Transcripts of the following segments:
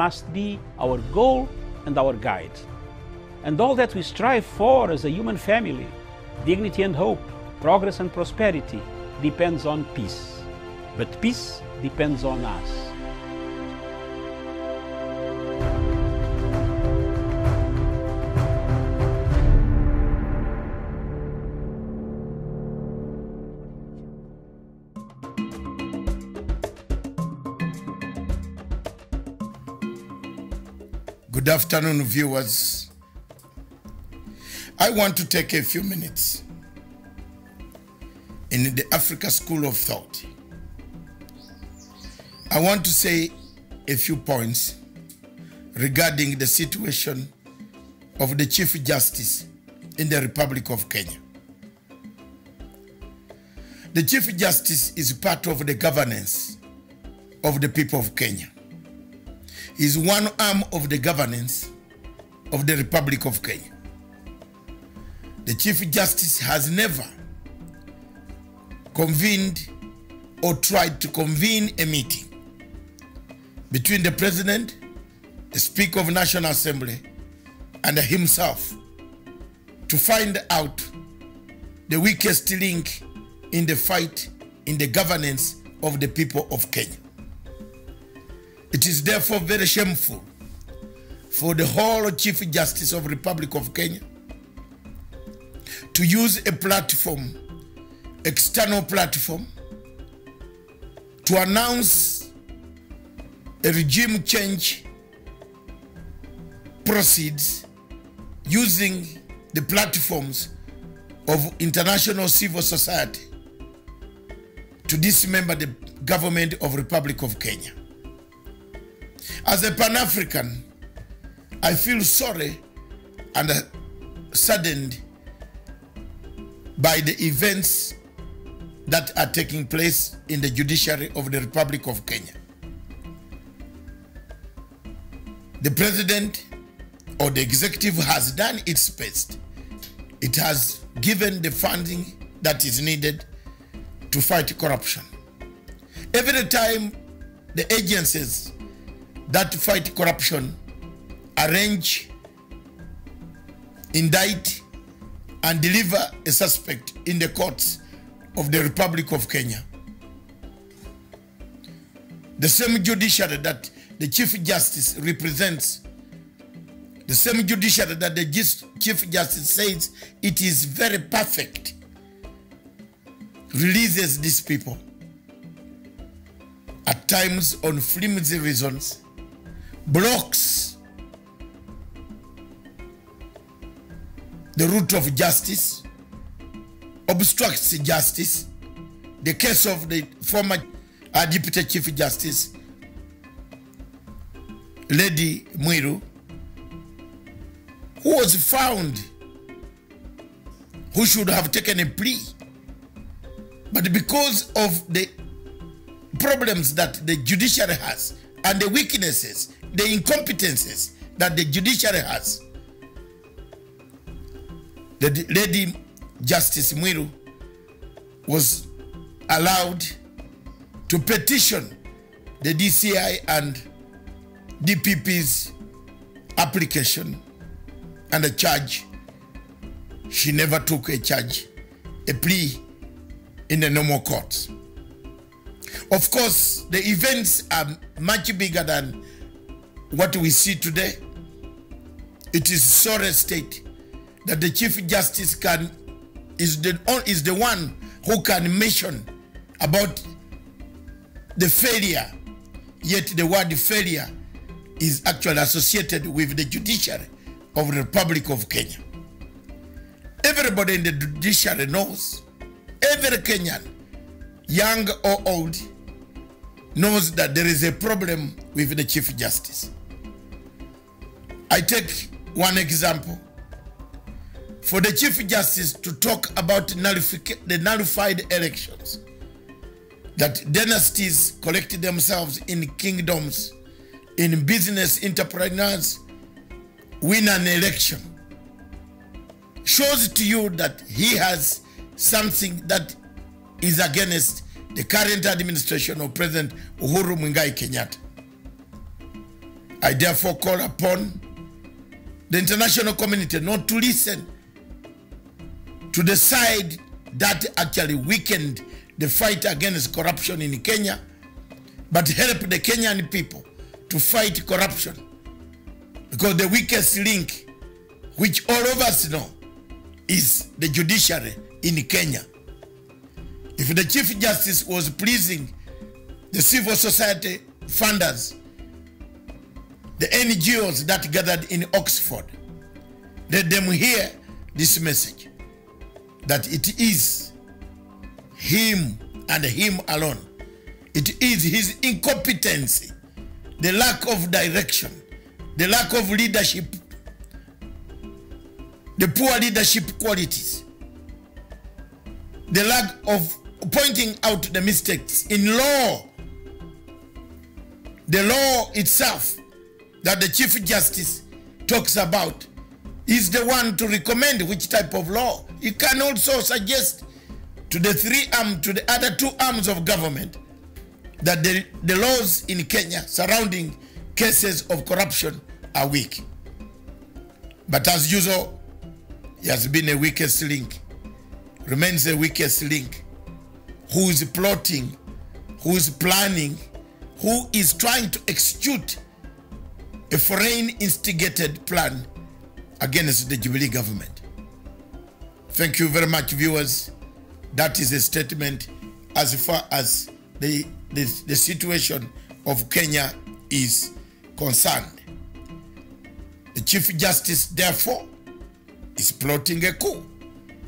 must be our goal and our guide. And all that we strive for as a human family, dignity and hope, progress and prosperity, depends on peace. But peace depends on us. Good afternoon, viewers. I want to take a few minutes in the Africa School of Thought. I want to say a few points regarding the situation of the Chief Justice in the Republic of Kenya. The Chief Justice is part of the governance of the people of Kenya is one arm of the governance of the Republic of Kenya. The Chief Justice has never convened or tried to convene a meeting between the President, the Speaker of National Assembly, and himself to find out the weakest link in the fight in the governance of the people of Kenya. It is therefore very shameful for the whole Chief Justice of Republic of Kenya to use a platform, external platform, to announce a regime change proceeds using the platforms of international civil society to dismember the government of Republic of Kenya. As a Pan African, I feel sorry and saddened by the events that are taking place in the judiciary of the Republic of Kenya. The president or the executive has done its best. It has given the funding that is needed to fight corruption. Every time the agencies that fight corruption arrange, indict, and deliver a suspect in the courts of the Republic of Kenya. The same judiciary that the Chief Justice represents, the same judiciary that the Chief Justice says it is very perfect, releases these people at times on flimsy reasons blocks the route of justice, obstructs justice. The case of the former uh, Deputy Chief Justice, Lady Mwilu, who was found who should have taken a plea. But because of the problems that the judiciary has and the weaknesses the incompetences that the judiciary has. The Lady Justice Mwilu was allowed to petition the DCI and DPP's application and a charge. She never took a charge, a plea in the normal courts. Of course, the events are much bigger than what we see today, it is sorry state that the Chief Justice can is the is the one who can mention about the failure, yet the word failure is actually associated with the judiciary of the Republic of Kenya. Everybody in the judiciary knows, every Kenyan, young or old, knows that there is a problem with the Chief Justice. I take one example. For the Chief Justice to talk about the nullified elections, that dynasties collected themselves in kingdoms, in business entrepreneurs win an election, shows to you that he has something that is against the current administration of President Uhuru Muigai Kenyatta. I therefore call upon the international community not to listen to the side that actually weakened the fight against corruption in Kenya, but help the Kenyan people to fight corruption. Because the weakest link, which all of us know, is the judiciary in Kenya. If the Chief Justice was pleasing the civil society funders, the NGOs that gathered in Oxford, let them hear this message that it is him and him alone. It is his incompetency, the lack of direction, the lack of leadership, the poor leadership qualities, the lack of pointing out the mistakes in law, the law itself that the Chief Justice talks about is the one to recommend which type of law. He can also suggest to the three arm, to the other two arms of government that the, the laws in Kenya surrounding cases of corruption are weak. But as usual, he has been a weakest link, remains a weakest link. Who is plotting, who is planning, who is trying to execute a foreign instigated plan against the Jubilee government. Thank you very much, viewers. That is a statement as far as the, the, the situation of Kenya is concerned. The Chief Justice, therefore, is plotting a coup,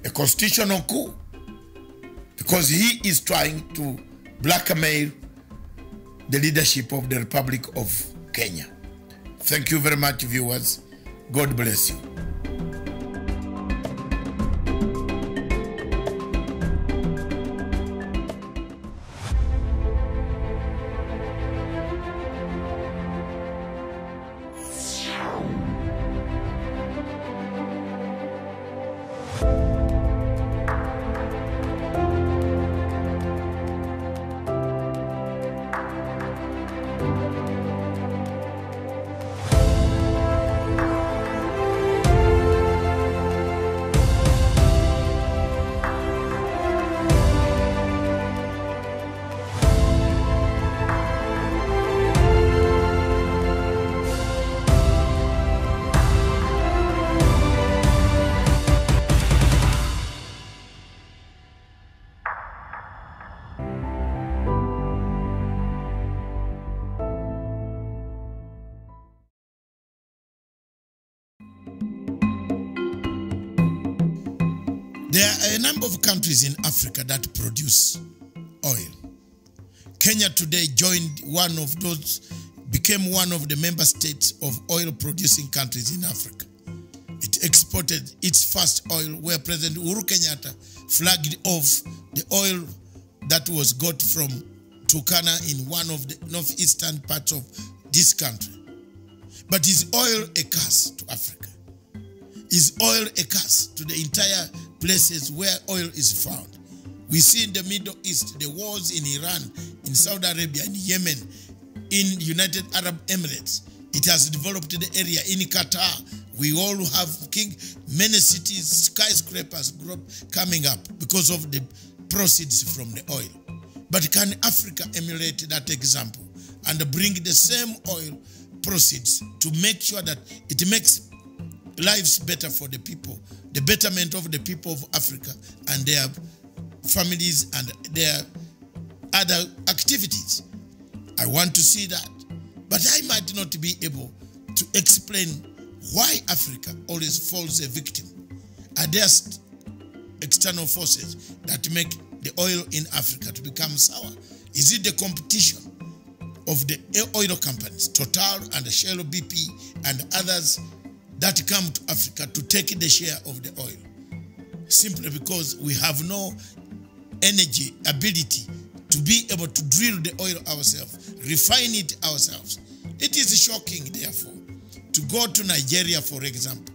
a constitutional coup, because he is trying to blackmail the leadership of the Republic of Kenya. Thank you very much, viewers. God bless you. Are a number of countries in Africa that produce oil. Kenya today joined one of those, became one of the member states of oil producing countries in Africa. It exported its first oil where President Uhuru Kenyatta flagged off the oil that was got from Turkana in one of the northeastern parts of this country. But is oil a curse to Africa? Is oil a curse to the entire places where oil is found? We see in the Middle East the wars in Iran, in Saudi Arabia, in Yemen, in United Arab Emirates. It has developed the area in Qatar. We all have king, many cities, skyscrapers coming up because of the proceeds from the oil. But can Africa emulate that example and bring the same oil proceeds to make sure that it makes lives better for the people, the betterment of the people of Africa and their families and their other activities. I want to see that. But I might not be able to explain why Africa always falls a victim. Are there external forces that make the oil in Africa to become sour? Is it the competition of the oil companies, Total and Shell BP and others that come to Africa to take the share of the oil? Simply because we have no energy, ability to be able to drill the oil ourselves, refine it ourselves. It is shocking, therefore, to go to Nigeria, for example,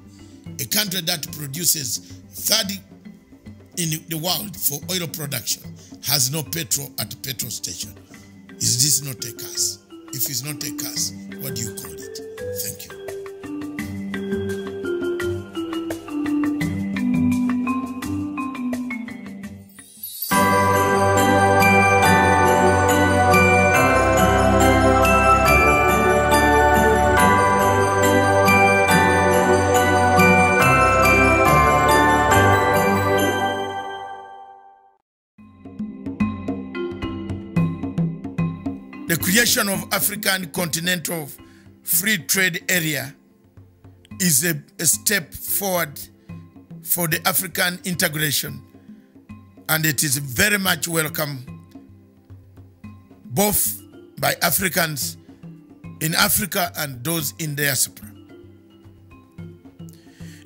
a country that produces third in the world for oil production, has no petrol at petrol station. Is this not a curse? if it's not a curse, what do you call it? Thank you. Of African Continental Free Trade Area is a, a step forward for the African integration, and it is very much welcome both by Africans in Africa and those in diaspora.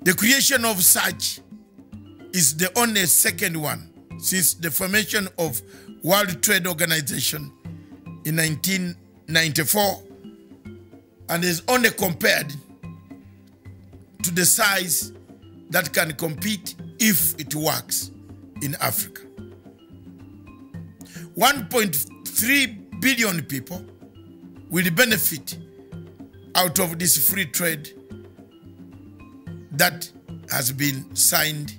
The creation of such is the only second one since the formation of World Trade Organization in 1994 and is only compared to the size that can compete if it works in Africa. 1.3 billion people will benefit out of this free trade that has been signed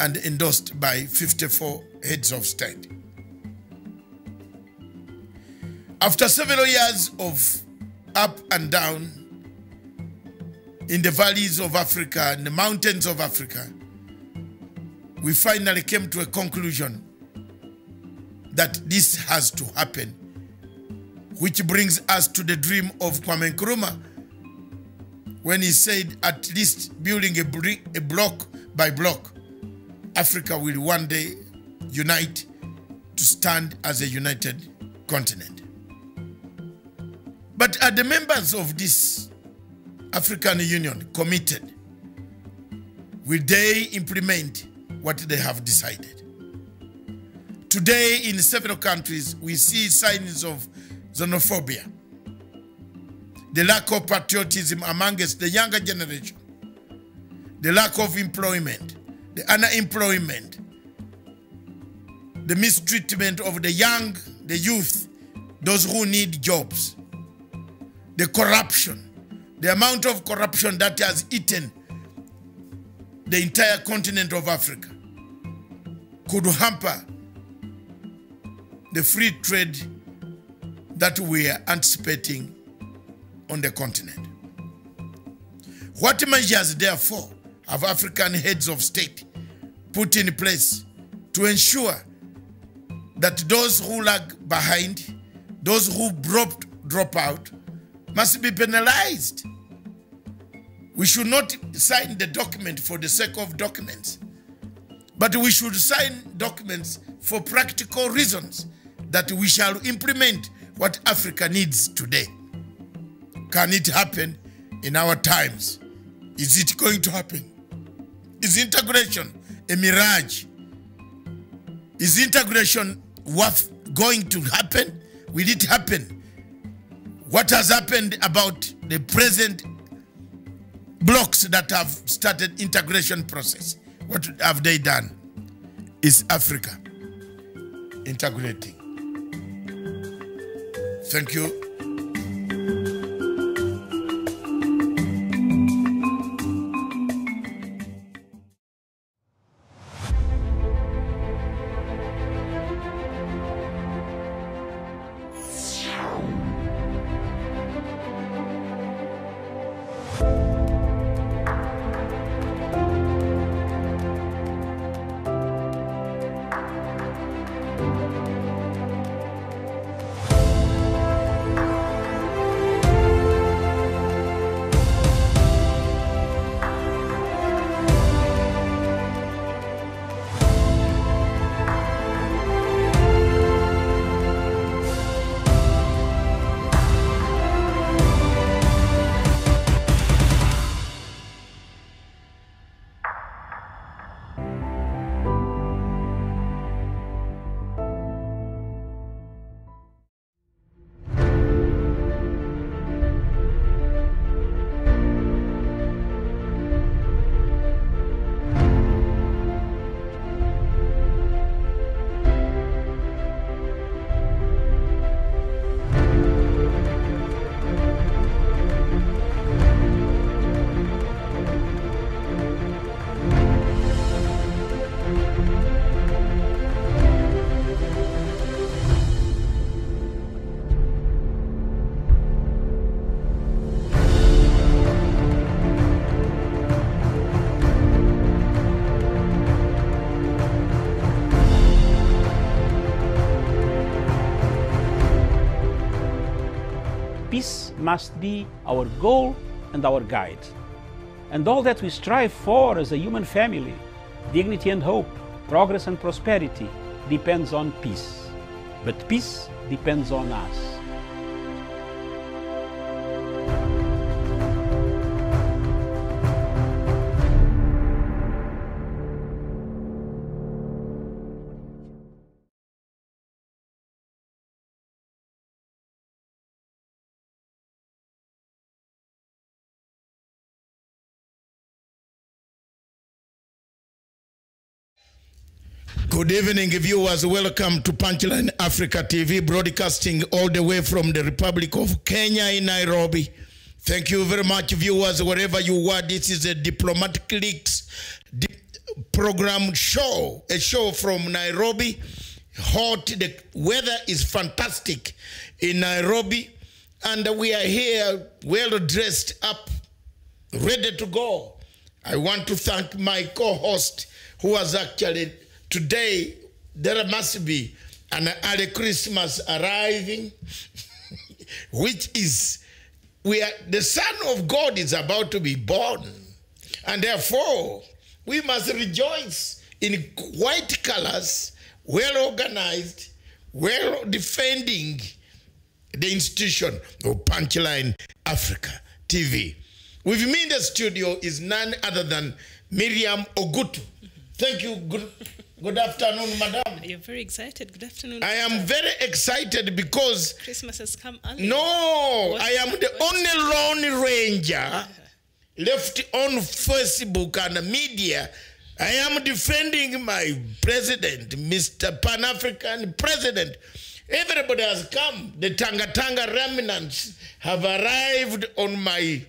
and endorsed by 54 heads of state. After several years of up and down in the valleys of Africa and the mountains of Africa, we finally came to a conclusion that this has to happen, which brings us to the dream of Kwame Nkrumah when he said, at least building a, brick, a block by block, Africa will one day unite to stand as a united continent. But are the members of this African Union committed? Will they implement what they have decided? Today, in several countries, we see signs of xenophobia, the lack of patriotism amongst the younger generation, the lack of employment, the unemployment, the mistreatment of the young, the youth, those who need jobs, the corruption, the amount of corruption that has eaten the entire continent of Africa could hamper the free trade that we are anticipating on the continent. What measures, therefore, have African heads of state put in place to ensure that those who lag behind, those who dropped, drop out, must be penalized? We should not sign the document for the sake of documents, but we should sign documents for practical reasons that we shall implement what Africa needs today. Can it happen in our times? Is it going to happen? Is integration a mirage? Is integration worth going to happen? Will it happen? What has happened about the present blocks that have started integration process? What have they done? Is Africa integrating? Thank you. Must be our goal and our guide. And all that we strive for as a human family, dignity and hope, progress and prosperity, depends on peace. But peace depends on us. Good evening, viewers. Welcome to Punchline Africa TV, broadcasting all the way from the Republic of Kenya in Nairobi. Thank you very much, viewers, wherever you are. This is a Diplomatic Leaks program show, a show from Nairobi. Hot, the weather is fantastic in Nairobi, and we are here well dressed up, ready to go. I want to thank my co host who was actually today. There must be an early Christmas arriving, which is we are, the Son of God is about to be born, and therefore we must rejoice in white colors, well organized, well defending the institution of Punchline Africa TV. With me in the studio is none other than Miriam Ogutu. Thank you. Good afternoon, madam. You're very excited. Good afternoon. I am very excited because Christmas has come early. no, What- I am the only lone ranger left on Facebook and media. I am defending my president, Mr. Pan African President. Everybody has come. The Tanga Tanga remnants have arrived on my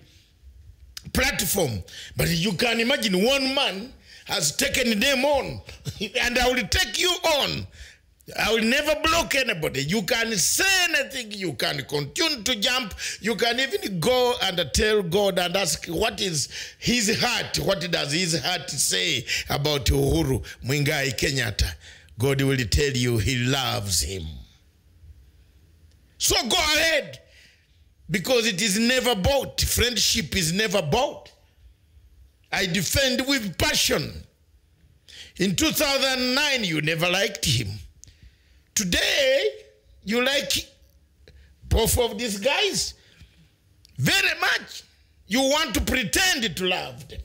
platform. But you can imagine one man has taken them on, and I will take you on. I will never block anybody. You can say anything, you can continue to jump, you can even go and tell God and ask what is his heart, what does his heart say about Uhuru Muigai Kenyatta. God will tell you he loves him. So go ahead because it is never bought. Friendship is never bought. I defend with passion. In 2009, you never liked him. Today, you like both of these guys very much. You want to pretend to love them.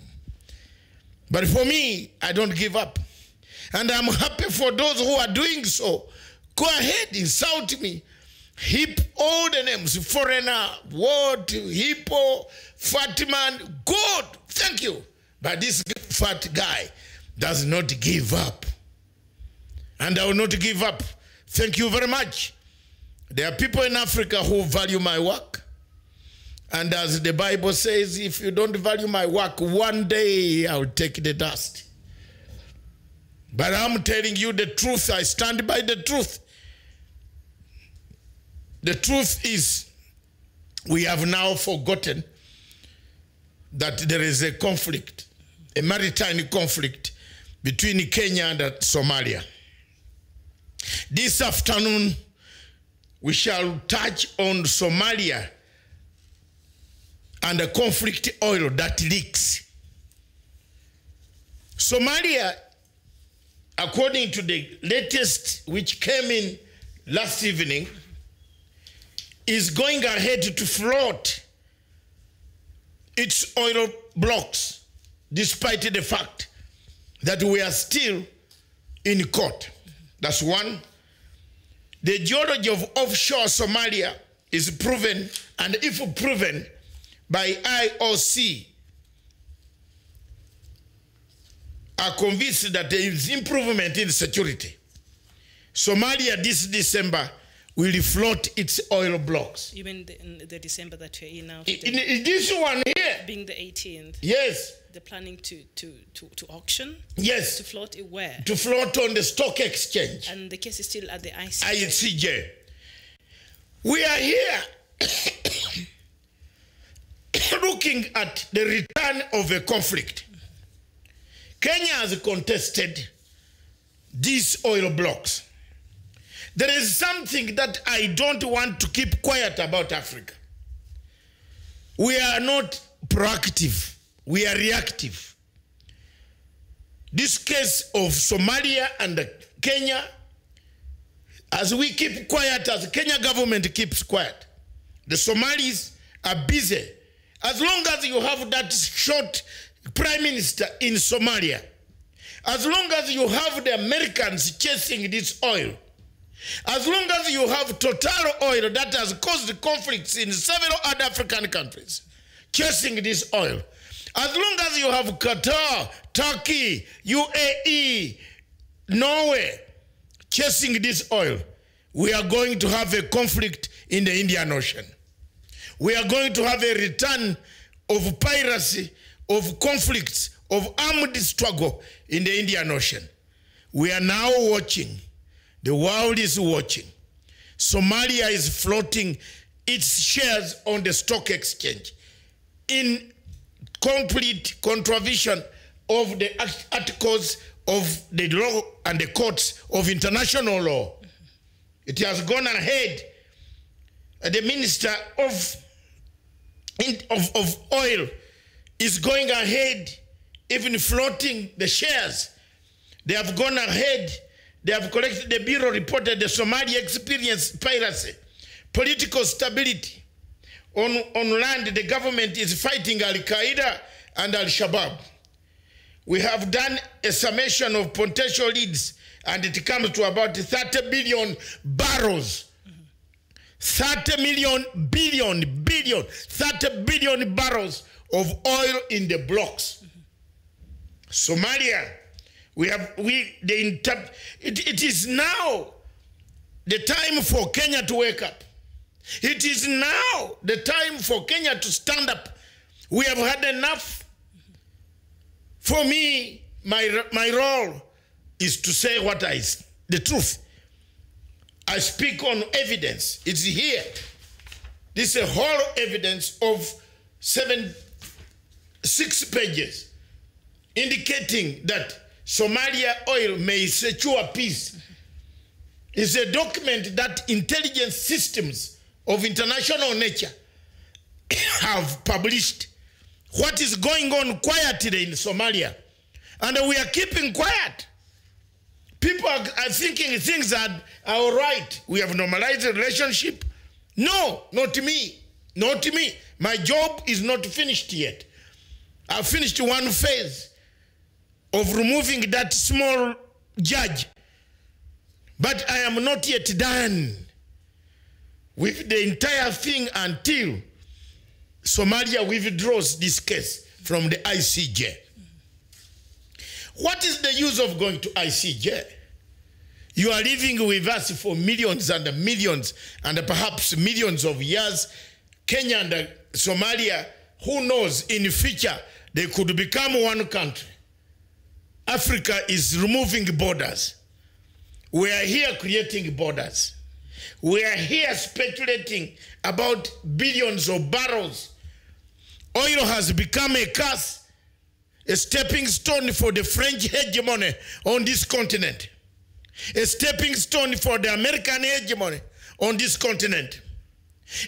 But for me, I don't give up. And I'm happy for those who are doing so. Go ahead, insult me. Heap all the names foreigner, what, hippo, fat man. Good, thank you. But this fat guy does not give up. And I will not give up. Thank you very much. There are people in Africa who value my work. And as the Bible says, if you don't value my work, one day I'll take the dust. But I'm telling you the truth. I stand by the truth. The truth is, we have now forgotten that there is a conflict, a maritime conflict between Kenya and Somalia. This afternoon, we shall touch on Somalia and the conflict oil that leaks. Somalia, according to the latest, which came in last evening, is going ahead to float its oil blocks, despite the fact that we are still in court. That's one. The geology of offshore Somalia is proven, and if proven by IOC, are convinced that there is improvement in security. Somalia this December will float its oil blocks. Mean the, in the December that we're in now? In, in this one here, being the 18th, yes, they're planning to, to, to, to auction, Yes. to float it where? to float on the stock exchange. And the case is still at the ICJ. ICJ. We are here looking at the return of a conflict. Kenya has contested these oil blocks. There is something that I don't want to keep quiet about Africa. we are not proactive, we are reactive. This case of Somalia and Kenya, as we keep quiet, as the Kenya government keeps quiet, the Somalis are busy. As long as you have that short prime minister in Somalia, as long as you have the Americans chasing this oil, as long as you have Total Oil that has caused conflicts in several other African countries, chasing this oil, as long as you have Qatar, Turkey, UAE, Norway chasing this oil, we are going to have a conflict in the Indian Ocean. We are going to have a return of piracy, of conflicts, of armed struggle in the Indian Ocean. We are now watching, the world is watching. Somalia is floating its shares on the stock exchange in complete contravention of the articles of the law and the courts of international law. It has gone ahead. Uh, the minister of, of, of oil is going ahead, even floating the shares. They have gone ahead. They have collected, the Bureau reported the Somalia experienced piracy, political stability, on, on land, the government is fighting Al Qaeda and Al Shabaab. We have done a summation of potential leads, and it comes to about 30 billion barrels. 30 million, billion, billion, 30 billion barrels of oil in the blocks. Somalia, we have, we, the, it, it is now the time for Kenya to wake up. It is now the time for Kenya to stand up. We have had enough. For me, my, my role is to say what I, the truth. I speak on evidence. It's here. This is a whole evidence of seven, six pages indicating that Somalia oil may secure peace. It's a document that intelligence systems of international nature have published what is going on quietly in Somalia. And we are keeping quiet. People are, are thinking things that are all right. We have normalized the relationship. No, not me. Not me. My job is not finished yet. I've finished one phase of removing that small judge. But I am not yet done with the entire thing until Somalia withdraws this case from the ICJ. What is the use of going to ICJ? You are living with us for millions and millions and perhaps millions of years. Kenya and Somalia, who knows, in the future, they could become one country. Africa is removing borders. We are here creating borders. We are here speculating about billions of barrels. Oil has become a curse, a stepping stone for the French hegemony on this continent, a stepping stone for the American hegemony on this continent,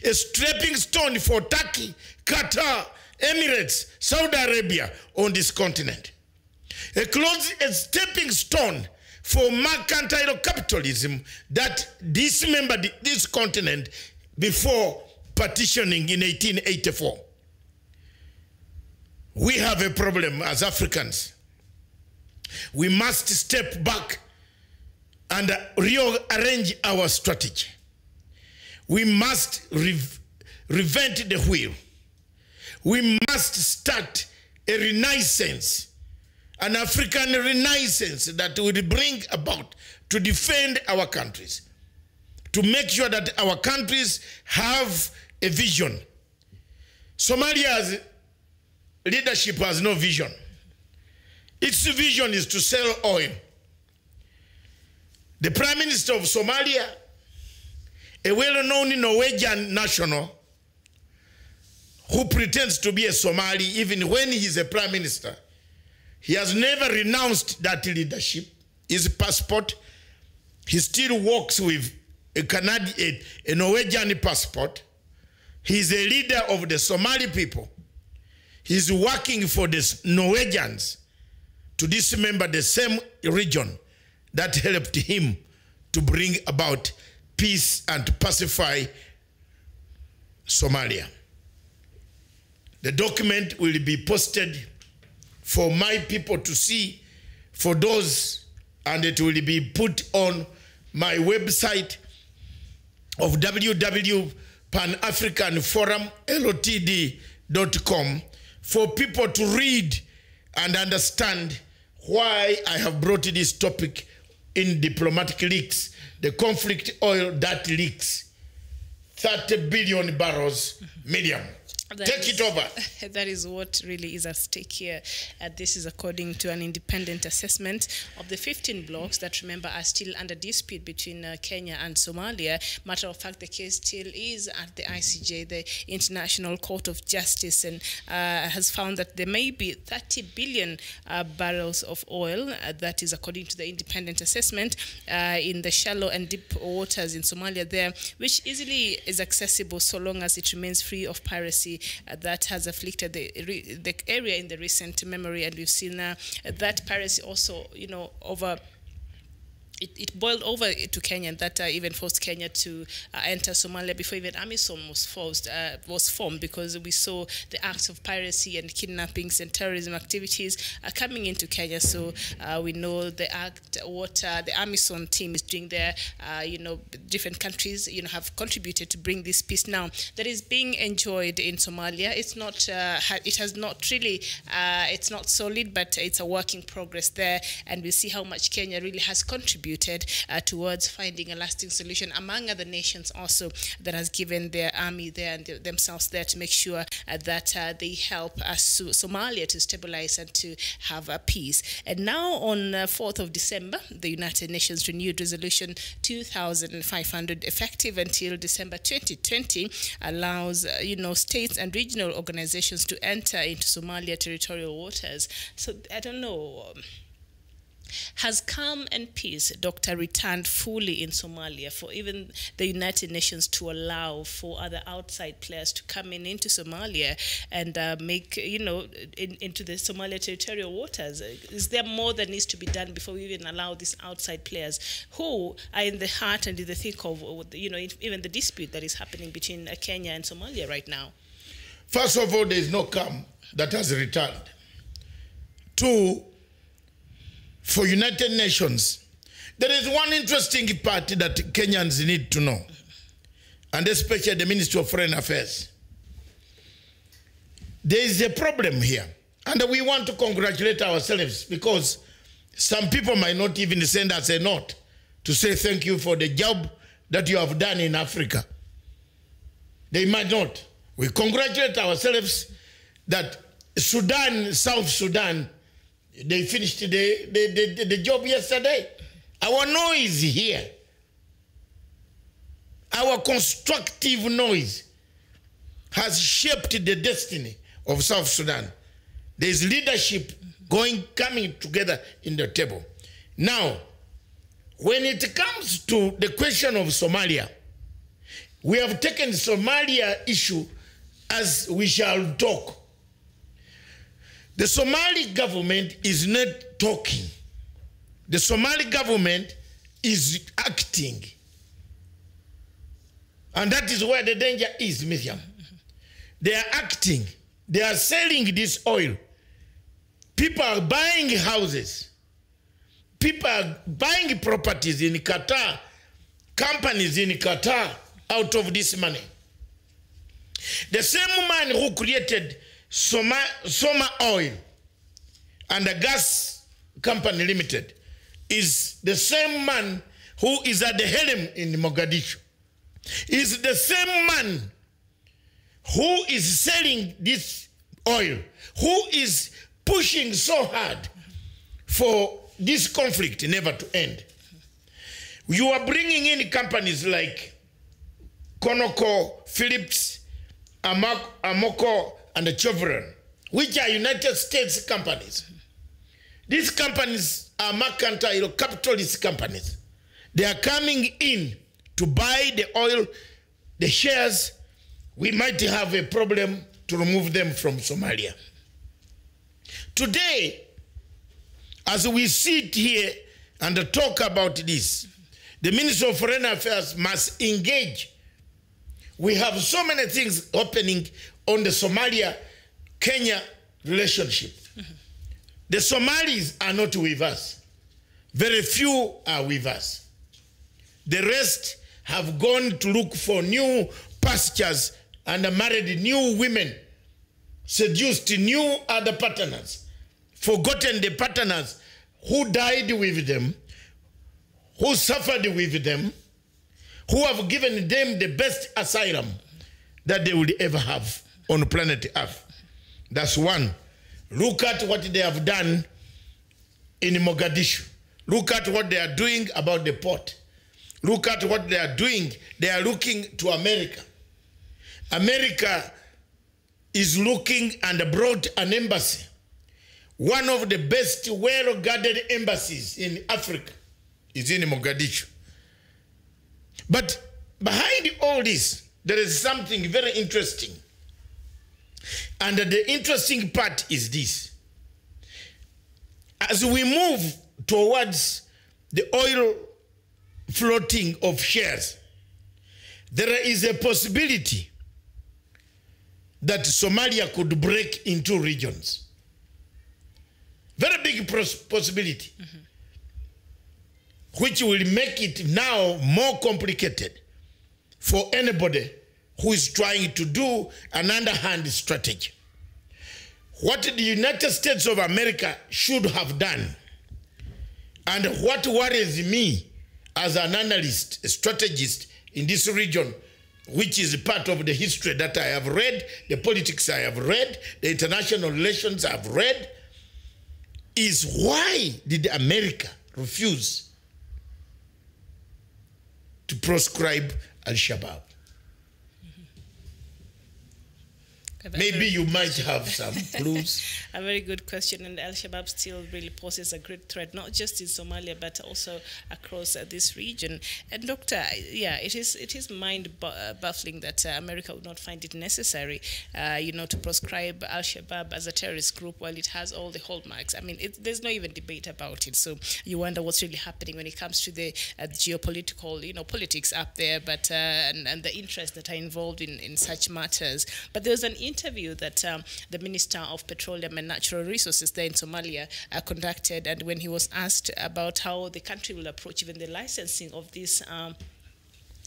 a stepping stone for Turkey, Qatar, Emirates, Saudi Arabia on this continent, a, close, a stepping stone for mercantile capitalism that dismembered this continent before partitioning in 1884. We have a problem as Africans. We must step back and rearrange our strategy. We must re revent the wheel. We must start a renaissance an African renaissance that will bring about to defend our countries, to make sure that our countries have a vision. Somalia's leadership has no vision. Its vision is to sell oil. The Prime Minister of Somalia, a well-known Norwegian national, who pretends to be a Somali even when he's a Prime Minister, he has never renounced that leadership, his passport. He still walks with a Canadian, a Norwegian passport. He's a leader of the Somali people. He's working for the Norwegians to dismember the same region that helped him to bring about peace and pacify Somalia. The document will be posted for my people to see, for those, and it will be put on my website of www.panafricanforum.ltd.com for people to read and understand why I have brought this topic in diplomatic leaks, the conflict oil that leaks 30 billion barrels medium. That Take is- it over. That is what really is at stake here. Uh, this is according to an independent assessment of the 15 blocks that, remember, are still under dispute between uh, Kenya and Somalia. Matter of fact, the case still is at the ICJ, the International Court of Justice, and uh, has found that there may be 30 billion uh, barrels of oil. Uh, that is according to the independent assessment uh, in the shallow and deep waters in Somalia there, which easily is accessible so long as it remains free of piracy that has afflicted the, the area in the recent memory. And we've seen uh, that piracy also, you know, over it, it boiled over to Kenya, that uh, even forced Kenya to uh, enter Somalia before even AMISOM was forced uh, was formed because we saw the acts of piracy and kidnappings and terrorism activities uh, coming into Kenya. So uh, we know the act what uh, the AMISOM team is doing there. You know, different countries you know have contributed to bring this peace now that is being enjoyed in Somalia. It's not it has not really it's not solid, but it's a work in progress there, and we see how much Kenya really has contributed uh, towards finding a lasting solution among other nations also that has given their army there and th- themselves there to make sure uh, that uh, they help Su- Somalia to stabilize and to have a peace. And now on uh, 4th of December, the United Nations renewed resolution 2500 effective until December 2020 allows you know states and regional organizations to enter into Somalia territorial waters. So I don't know. Has calm and peace, Doctor, returned fully in Somalia for even the United Nations to allow for other outside players to come in into Somalia and uh, make, you know, in, into the Somalia territorial waters? Is there more that needs to be done before we even allow these outside players who are in the heart and in the thick of, you know, even the dispute that is happening between uh, Kenya and Somalia right now? First of all, there is no calm that has returned. Two, for United Nations, there is one interesting part that Kenyans need to know, and especially the Ministry of Foreign Affairs. There is a problem here, and we want to congratulate ourselves because some people might not even send us a note to say thank you for the job that you have done in Africa. They might not. We congratulate ourselves that Sudan, South Sudan, they finished the, the, the, the job yesterday. Our noise here, our constructive noise has shaped the destiny of South Sudan. There's leadership going, coming together in the table. Now, when it comes to the question of Somalia, we have taken Somalia issue as we shall talk. The Somali government is not talking. The Somali government is acting. And that is where the danger is, Miriam. They are acting. They are selling this oil. People are buying houses. People are buying properties in Qatar, companies in Qatar out of this money. The same man who created Soma, Soma Oil and the Gas Company Limited is the same man who is at the helm in Mogadishu. Is the same man who is selling this oil, who is pushing so hard for this conflict never to end. You are bringing in companies like Conoco, Phillips, Amac- Amoco, and the Chevron, which are United States companies. These companies are mercantile capitalist companies. They are coming in to buy the oil, the shares we might have a problem to remove them from Somalia. Today, as we sit here and talk about this, the Minister of Foreign Affairs must engage. We have so many things happening on the Somalia Kenya relationship. The Somalis are not with us. Very few are with us. The rest have gone to look for new pastures and married new women, seduced new other partners, forgotten the partners who died with them, who suffered with them, who have given them the best asylum that they would ever have on planet Earth. That's one. Look at what they have done in Mogadishu. Look at what they are doing about the port. Look at what they are doing. They are looking to America. America is looking and brought an embassy. One of the best, well guarded embassies in Africa is in Mogadishu. But behind all this, there is something very interesting. And the interesting part is this. As we move towards the oil floating of shares, there is a possibility that Somalia could break into regions. Very big possibility, which will make it now more complicated for anybody who is trying to do an underhand strategy. What the United States of America should have done, and what worries me as an analyst, a strategist in this region, which is part of the history that I have read, the politics I have read, the international relations I have read, is why did America refuse to proscribe Al Shabaab? Maybe you might have some clues. A very good question, and Al Shabaab still really poses a great threat, not just in Somalia but also across uh, this region. And Doctor, yeah, it is it is mind baffling that uh, America would not find it necessary, uh, you know, to proscribe Al Shabaab as a terrorist group while it has all the hallmarks. I mean, it, there's no even debate about it. So you wonder what's really happening when it comes to the uh, geopolitical, you know, politics up there, but uh, and, and the interests that are involved in, in such matters. But there was an interview that um, the Minister of Petroleum and Natural Resources there in Somalia uh, conducted, and when he was asked about how the country will approach even the licensing of these. Um,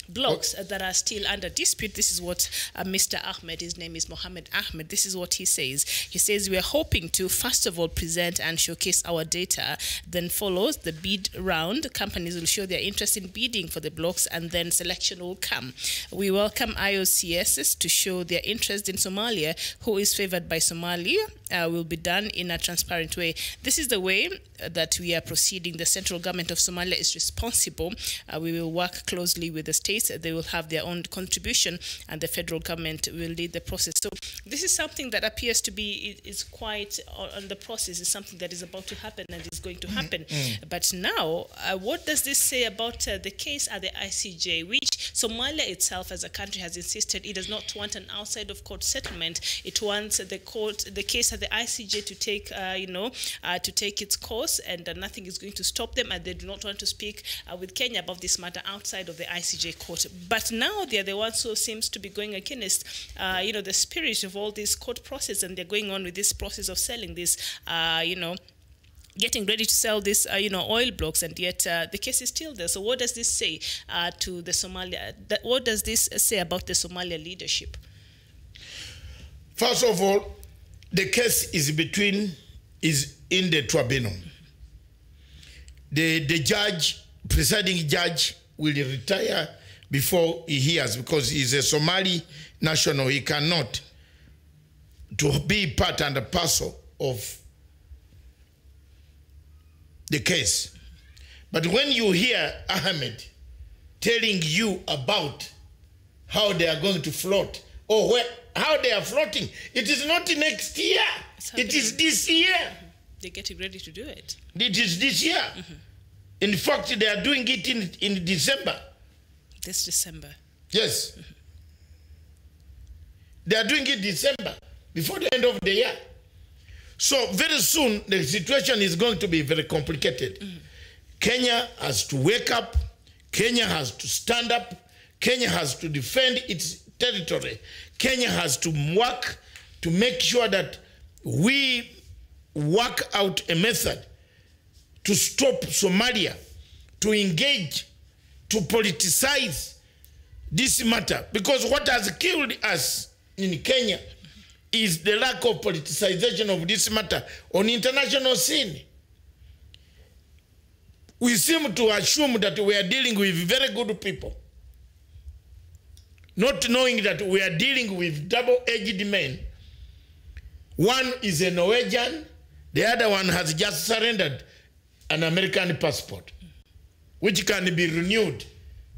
blocks that are still under dispute. This is what uh, Mr. Ahmed, his name is Mohammed Ahmed, this is what he says. He says, We are hoping to, first of all, present and showcase our data. Then follows the bid round. Companies will show their interest in bidding for the blocks, and then selection will come. We welcome IOCs to show their interest in Somalia. Who is favored by Somalia uh, will be done in a transparent way. This is the way uh, that we are proceeding. The central government of Somalia is responsible. Uh, we will work closely with the states. They will have their own contribution, and the federal government will lead the process. So this is something that appears to be is quite on the process. Is something that is about to happen and is going to happen. But now, uh, what does this say about uh, the case at the ICJ, which Somalia itself, as a country, has insisted it does not want an outside of court settlement. It wants the court, the case at the ICJ, to take, uh, you know, uh, to take its course, and uh, nothing is going to stop them. And they do not want to speak with Kenya about this matter outside of the ICJ court. But now they are the ones who seems to be going against, you know, the spirit of all this court process, and they're going on with this process of selling this, you know getting ready to sell these, uh, you know, oil blocks, and yet uh, the case is still there. So, what does this say uh, to the Somalia? That, what does this say about the Somalia leadership? First of all, the case is between is in the tribunal. The the judge, presiding judge, will retire before he hears because he's a Somali national. He cannot to be part and parcel of the case. But when you hear Ahmed telling you about how they are going to float or where, how they are floating, it is not next year. It is this year. Mm-hmm. They're getting ready to do it. It is this year. Mm-hmm. In fact, they are doing it in, in December. This December. Yes. Mm-hmm. They are doing it December, before the end of the year. So very soon, the situation is going to be very complicated. Kenya has to wake up. Kenya has to stand up. Kenya has to defend its territory. Kenya has to work to make sure that we work out a method to stop Somalia, to engage, to politicize this matter. Because what has killed us in Kenya is the lack of politicization of this matter on international scene. We seem to assume that we are dealing with very good people, not knowing that we are dealing with double-edged men. One is a Norwegian, the other one has just surrendered an American passport, which can be renewed.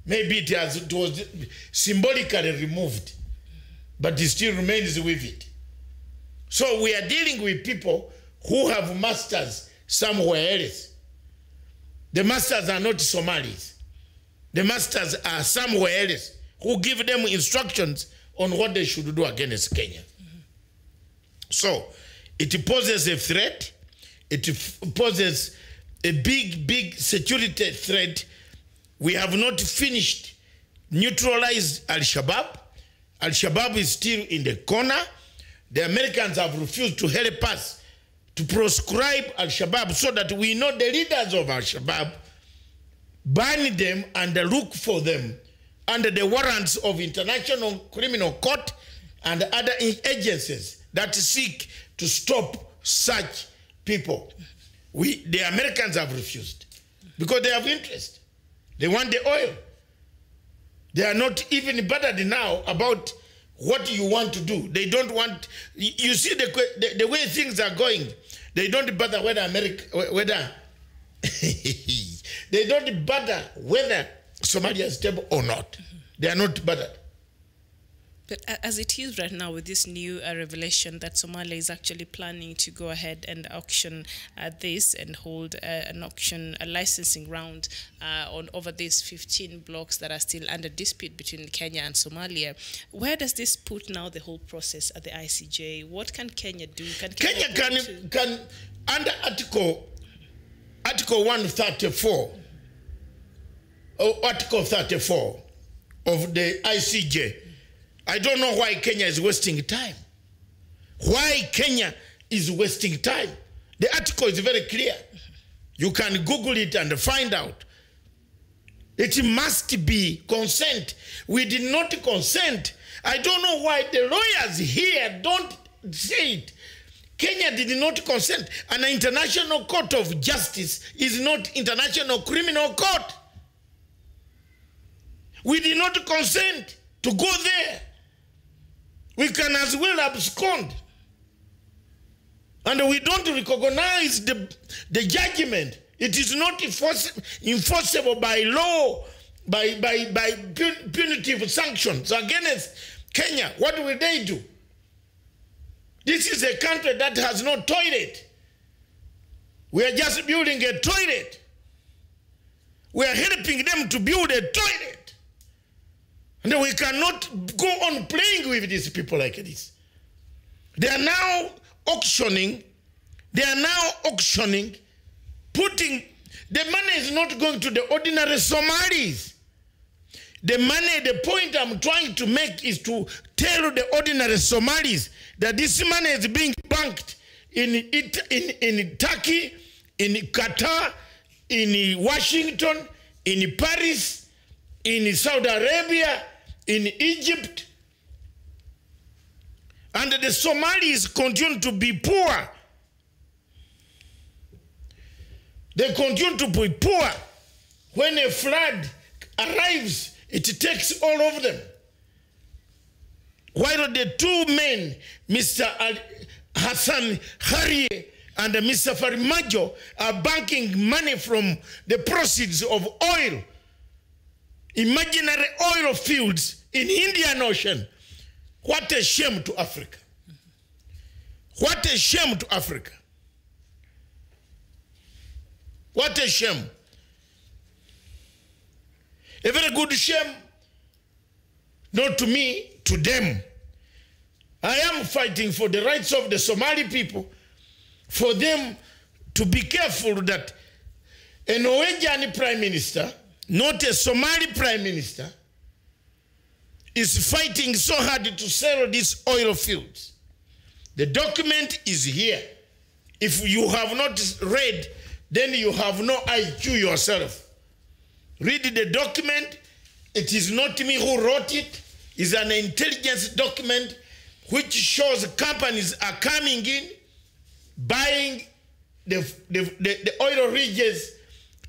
Maybe it, has, it was symbolically removed, but it still remains with it. So we are dealing with people who have masters somewhere else. The masters are not Somalis. The masters are somewhere else who give them instructions on what they should do against Kenya. So it poses a threat. It poses a big, big security threat. We have not finished neutralized Al Shabaab. Al Shabaab is still in the corner. The Americans have refused to help us to proscribe Al Shabaab so that we know the leaders of Al Shabaab, ban them, and look for them under the warrants of International Criminal Court and other agencies that seek to stop such people. We, the Americans have refused because they have interest. They want the oil. They are not even bothered now about what you want to do. They don't want. You see the the, the way things are going. They don't bother whether America whether they don't bother whether Somalia is stable or not. They are not bothered. But as it is right now, with this new uh, revelation that Somalia is actually planning to go ahead and auction uh, this and hold uh, an auction, a licensing round uh, on over these 15 blocks that are still under dispute between Kenya and Somalia, where does this put now the whole process at the ICJ? What can Kenya do? Can Kenya go can can under Article Article 134 or Oh, article 34 of the ICJ. I don't know why Kenya is wasting time. Why Kenya is wasting time. The article is very clear. You can Google it and find out. It must be consent. We did not consent. I don't know why the lawyers here don't say it. Kenya did not consent. An international court of justice is not international criminal court. We did not consent to go there. We can as well abscond. And we don't recognize the, the judgment. It is not enforce, enforceable by law, by, by, by punitive sanctions against Kenya. What will they do? This is a country that has no toilet. We are just building a toilet. We are helping them to build a toilet. We cannot go on playing with these people like this. They are now auctioning, they are now auctioning, putting the money is not going to the ordinary Somalis. The money, the point I'm trying to make is to tell the ordinary Somalis that this money is being banked in, it, in, in Turkey, in Qatar, in Washington, in Paris, in Saudi Arabia, in Egypt. And the Somalis continue to be poor. They continue to be poor. When a flood arrives, it takes all of them. While the two men, Mr. Hassan Hari and Mr. Farimajo, are banking money from the proceeds of oil, imaginary oil fields in Indian Ocean. What a shame to Africa. What a shame to Africa. What a shame. A very good shame, not to me, to them. I am fighting for the rights of the Somali people, for them to be careful that a Norwegian prime minister, not a Somali prime minister, is fighting so hard to sell these oil fields. The document is here. If you have not read, then you have no IQ yourself. Read the document. It is not me who wrote it. It's an intelligence document which shows companies are coming in, buying the, the, the, the oil ridges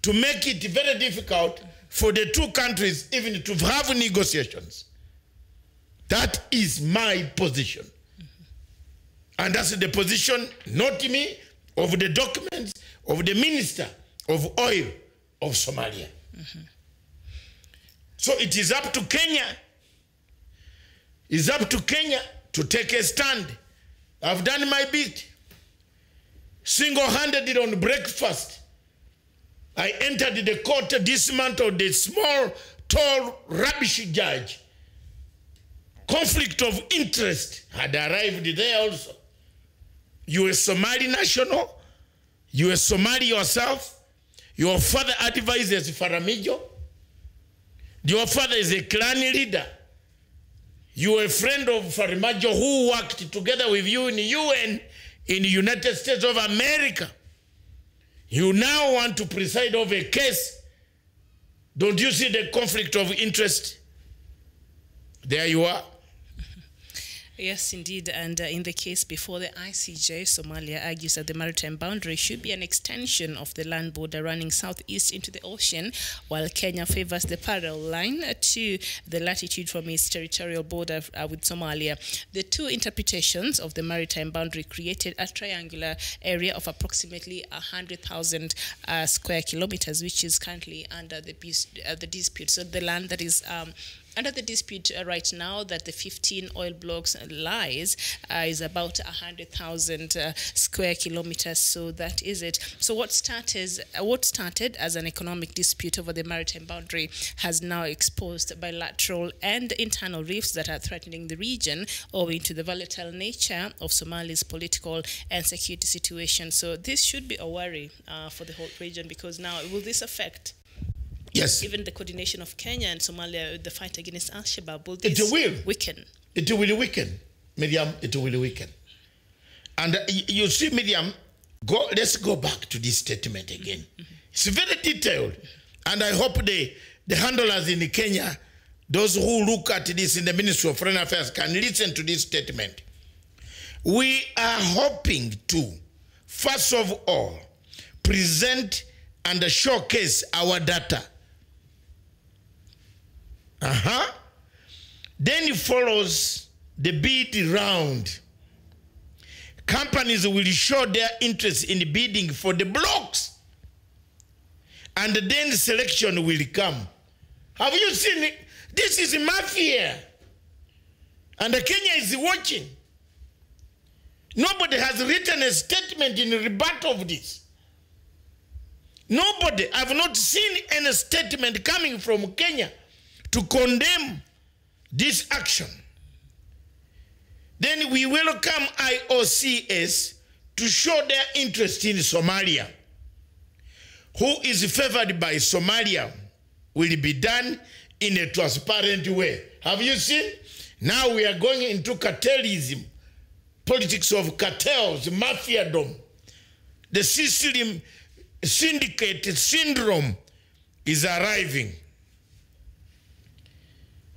to make it very difficult for the two countries even to have negotiations. That is my position. And that's the position, not me, of the documents of the minister of oil of Somalia. So it is up to Kenya. It's up to Kenya to take a stand. I've done my bit. Single-handed on breakfast. I entered the court, dismantled the small, tall, rubbish judge. Conflict of interest had arrived there also. You a Somali national, you a Somali yourself, your father advises Faramijo, your father is a clan leader. You are a friend of Farimajo who worked together with you in the UN in the United States of America. You now want to preside over a case. Don't you see the conflict of interest? There you are. Yes, indeed. And uh, in the case before the ICJ, Somalia argues that the maritime boundary should be an extension of the land border running southeast into the ocean, while Kenya favors the parallel line to the latitude from its territorial border uh, with Somalia. The two interpretations of the maritime boundary created a triangular area of approximately 100,000 uh, square kilometers, which is currently under the, uh, the dispute. So the land that is um, under the dispute uh, right now that the 15 oil blocks lies uh, is about 100,000 uh, square kilometers. So that is it. So what started, uh, what started as an economic dispute over the maritime boundary has now exposed bilateral and internal rifts that are threatening the region owing to the volatile nature of Somalia's political and security situation. So this should be a worry uh, for the whole region because now will this affect Yes. even the coordination of Kenya and Somalia, the fight against Al Shabaab, will It will. weaken? It will weaken. Miriam, it will weaken. And uh, you see, Miriam, go, let's go back to this statement again. It's very detailed. And I hope the, the handlers in Kenya, those who look at this in the Ministry of Foreign Affairs, can listen to this statement. We are hoping to, first of all, present and showcase our data. Uh huh. Then follows the bid round. Companies will show their interest in bidding for the blocks. And then selection will come. Have you seen it? This is mafia. And Kenya is watching. Nobody has written a statement in rebut of this. Nobody, I've not seen any statement coming from Kenya to condemn this action. Then we welcome IOCS to show their interest in Somalia. Who is favored by Somalia will be done in a transparent way. Have you seen? Now we are going into cartelism, politics of cartels, mafiadom. The Sicilian syndicate syndrome is arriving.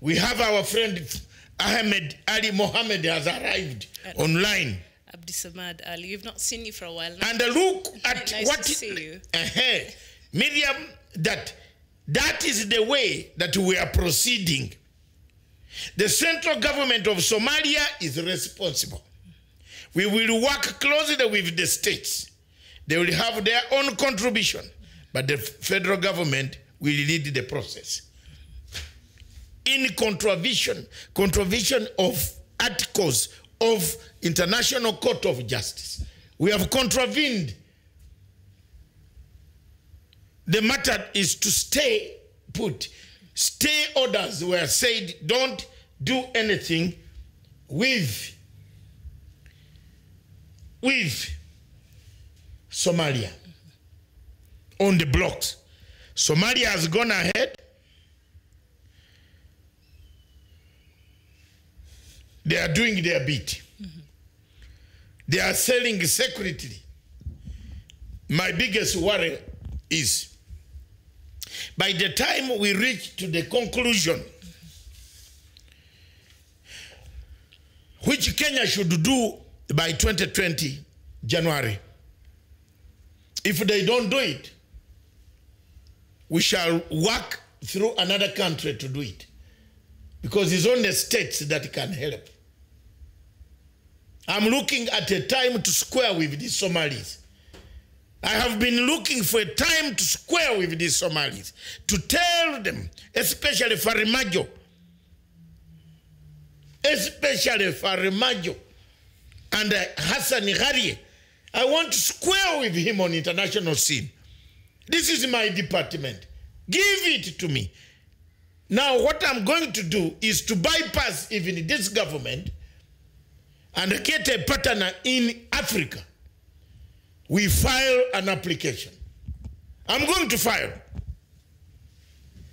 We have our friend Ahmed Ali Mohammed has arrived online. Abdisamad Ali, we've not seen you for a while now. And look at Nice what to see you. Uh-huh. Miriam, that that is the way that we are proceeding. The central government of Somalia is responsible. We will work closely with the states. They will have their own contribution, but the federal government will lead the process. In contravention, contravention of articles of International Court of Justice, we have contravened. The matter is to stay put. Stay orders were said, don't do anything with with Somalia on the blocks. Somalia has gone ahead. They are doing their bit. They are selling secretly. My biggest worry is by the time we reach to the conclusion which Kenya should do by 2020 January, if they don't do it, we shall work through another country to do it. Because it's only states that can help. I'm looking at a time to square with the Somalis. I have been looking for a time to square with the Somalis, to tell them, especially Farimajo, especially Farimajo and uh, Hassan Gharie. I want to square with him on international scene. This is my department. Give it to me. Now, what I'm going to do is to bypass even this government and get a partner in Africa. We file an application. I'm going to file.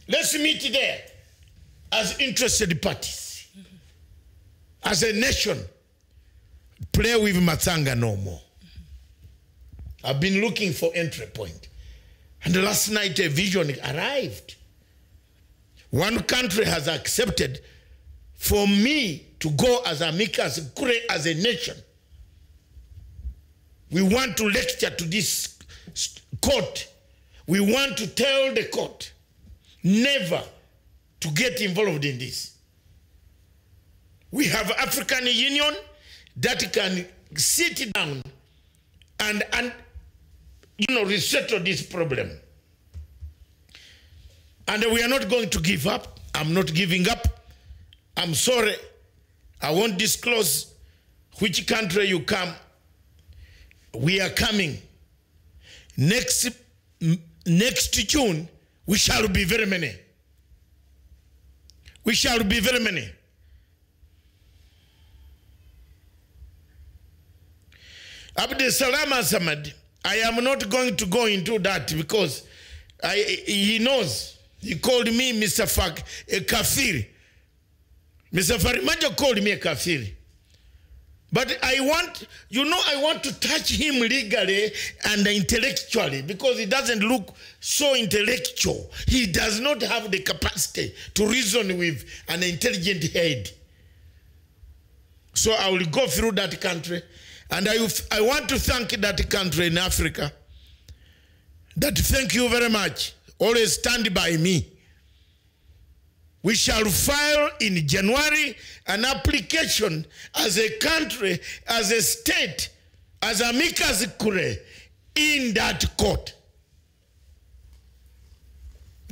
Let's meet there as interested parties. As a nation, play with Matsanga no more. I've been looking for entry point. And last night a vision arrived. One country has accepted for me to go as amicus curiae as a nation. We want to lecture to this court. We want to tell the court never to get involved in this. We have African Union that can sit down and, and you know, resettle this problem. And we are not going to give up. I'm not giving up. I'm sorry. I won't disclose which country you come. We are coming. Next, next June, we shall be very many. We shall be very many. Abdul Salam Samad, I am not going to go into that because I, he knows. He called me Mr. Fak, a kafir. Mr. Farimajo called me a kafir. But I want, you know, I want to touch him legally and intellectually because he doesn't look so intellectual. He does not have the capacity to reason with an intelligent head. So I will go through that country and I, I want to thank that country in Africa that thank you very much. Always stand by me. We shall file in January an application as a country, as a state, as amicus curiae in that court.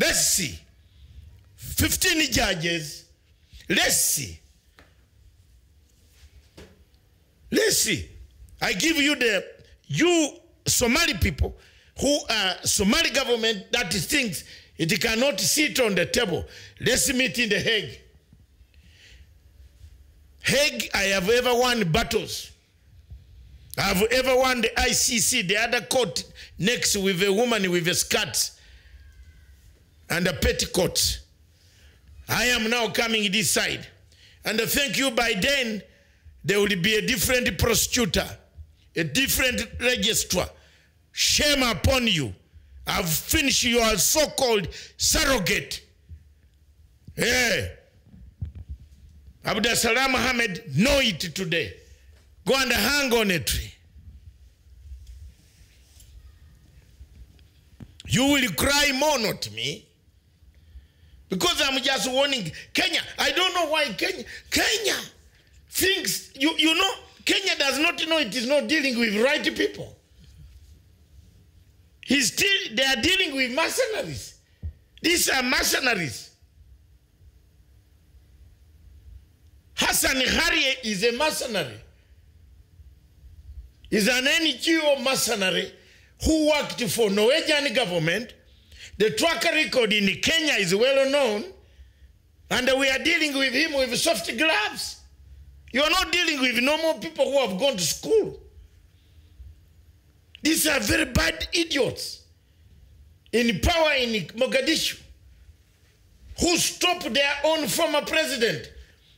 Let's see. 15 judges. Let's see. Let's see. I give you the, you Somali people who are Somali government that thinks it cannot sit on the table. Let's meet in the Hague. Hague, I have ever won battles. I have ever won the ICC, the other court next with a woman with a skirt and a petticoat. I am now coming this side. And I thank you, by then, there will be a different prosecutor, a different registrar. Shame upon you. I've finished your so-called surrogate. Yeah. Abdul Salam Muhammad know it today. Go and hang on a tree. You will cry more, not me. Because I'm just warning Kenya. I don't know why Kenya, Kenya thinks, you, you know, Kenya does not know it is not dealing with right people. He's still, they are dealing with mercenaries. These are mercenaries. Hassan Gharie is a mercenary. He's an NGO mercenary who worked for Norwegian government. The track record in Kenya is well known. And we are dealing with him with soft gloves. You are not dealing with normal people who have gone to school. These are very bad idiots in power in Mogadishu who stopped their own former president,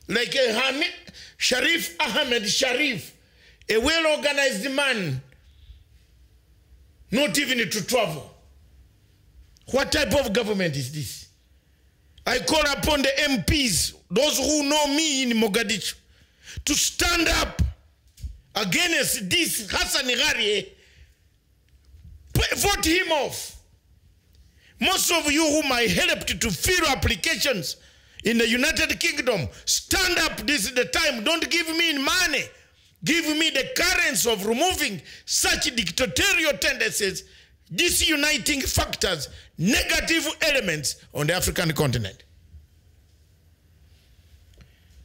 like Hamid, Sharif Ahmed Sharif, a well organized man, not even to travel. What type of government is this? I call upon the MPs, those who know me in Mogadishu, to stand up against this Hassan Gharie. Vote him off. Most of you whom I helped to fill applications in the United Kingdom, stand up. This is the time. Don't give me money. Give me the currents of removing such dictatorial tendencies, disuniting factors, negative elements on the African continent.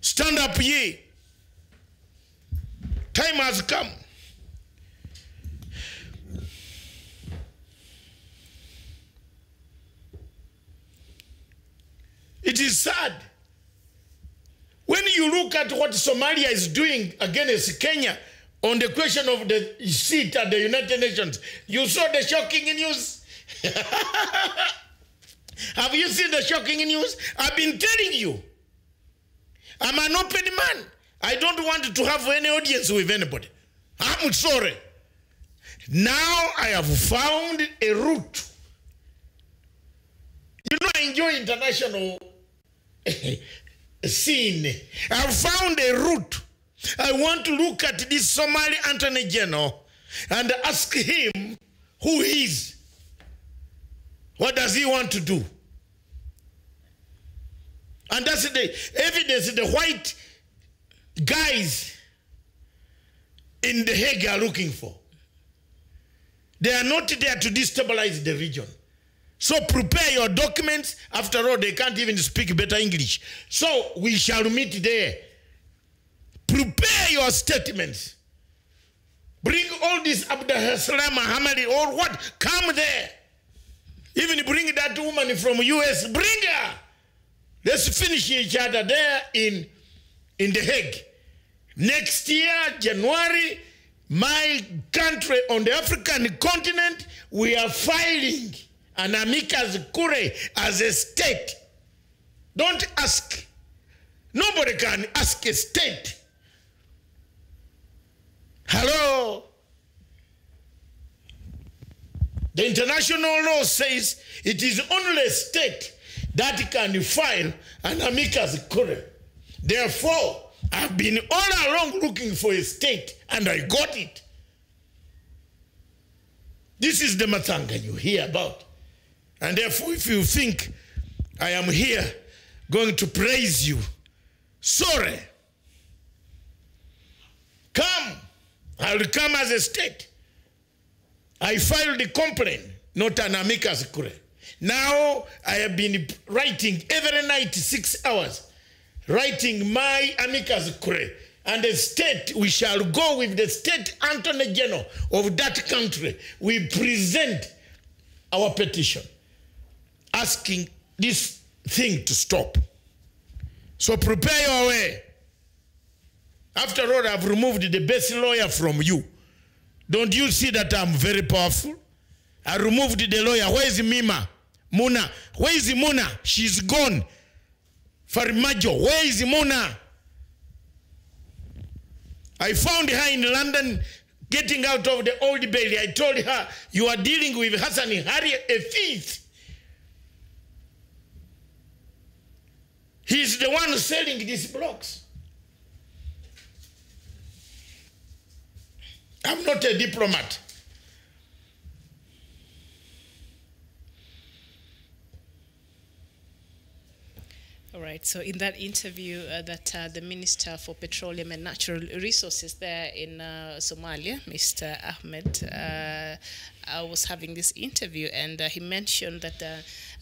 Stand up ye. Time has come. It is sad. When you look at what Somalia is doing against Kenya on the question of the seat at the United Nations, you saw the shocking news. Have you seen the shocking news? I've been telling you. I'm an open man. I don't want to have any audience with anybody. I'm sorry. Now I have found a route. You know, I enjoy international scene. I've found a route. I want to look at this Somali Attorney General and ask him who he is. What does he want to do? And that's the evidence the white guys in The Hague are looking for. They are not there to destabilize the region. So prepare your documents. After all, they can't even speak better English. So we shall meet there. Prepare your statements. Bring all this Abdul Muhammad or what? Come there. Even bring that woman from US. Bring her. Let's finish each other there in, in The Hague. Next year, January, my country on the African continent, we are filing an amicus curiae as a state. Don't ask. Nobody can ask a state. Hello? The international law says it is only a state that can file an amicus curiae. Therefore, I've been all along looking for a state and I got it. This is the Matsanga you hear about. And therefore, if you think I am here going to praise you, sorry. Come. I'll come as a state. I filed the complaint, not an amicus curiae. Now I have been writing every night six hours, writing my amicus curiae. And the state, we shall go with the state attorney general of that country. We present our petition asking this thing to stop. So prepare your way. After all, I've removed the best lawyer from you. Don't you see that I'm very powerful? I removed the lawyer. Where is Mima? Muna. Where is Muna? She's gone. Farimajo. Where is Muna? I found her in London getting out of the old bailey. I told her, you are dealing with Hassan Harry, a thief. He's the one selling these blocks. I'm not a diplomat. All right. So, in that interview uh, that uh, the Minister for Petroleum and Natural Resources there in uh, Somalia, Mr. Ahmed, uh, I was having this interview, and uh, he mentioned that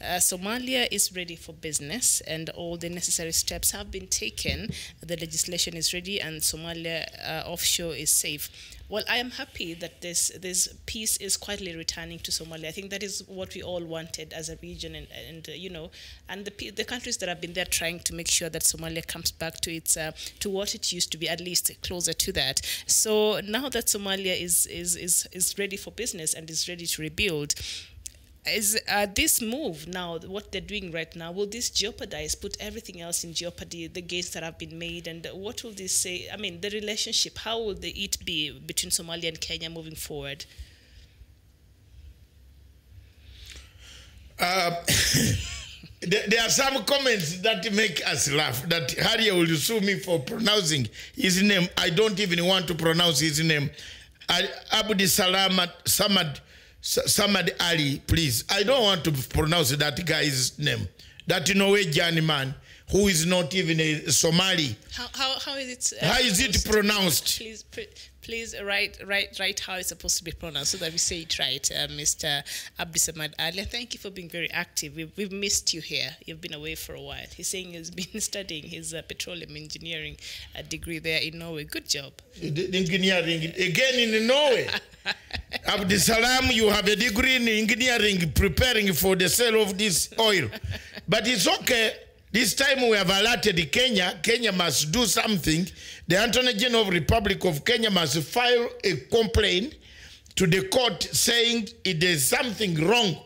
uh, Somalia is ready for business and all the necessary steps have been taken. The legislation is ready and Somalia uh, offshore is safe. Well, I am happy that this this peace is quietly returning to Somalia. I think that is what we all wanted as a region, and, and uh, you know, and the the countries that have been there trying to make sure that Somalia comes back to its uh, to what it used to be, at least closer to that. So now that Somalia is is is is ready for business and is ready to rebuild is uh, this move now what they're doing right now will this jeopardize put everything else in jeopardy the gains that have been made and what will this say i mean the relationship how will the, it be between somalia and kenya moving forward Uh, there, are some comments that make us laugh. That Harry will sue me for pronouncing his name. I don't even want to pronounce his name. Abdi Salamat Samad Samad Ali, please. I don't want to pronounce that guy's name. That Norwegian man who is not even a Somali. how, how, how is it uh, How is it pronounced? please please write write write how it's supposed to be pronounced so that we say it right uh, mr abdisamad ali thank you for being very active we've, we've missed you here you've been away for a while he's saying he's been studying his uh, petroleum engineering uh, degree there in norway good job engineering again in Norway. Abdisalam, you have a degree in engineering preparing for the sale of this oil. But it's okay. This time we have alerted Kenya. Kenya must do something. The Attorney General of Republic of Kenya must file a complaint to the court saying if there's something wrong,